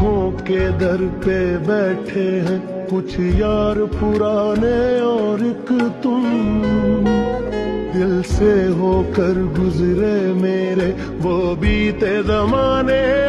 आँखों के दर पे बैठे हैं। कुछ यार पुराने और एक तुम। दिल से होकर गुजरे मेरे। वो बीते जमाने